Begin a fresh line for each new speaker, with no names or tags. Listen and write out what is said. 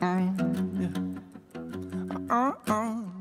Uh, yeah. uh, uh.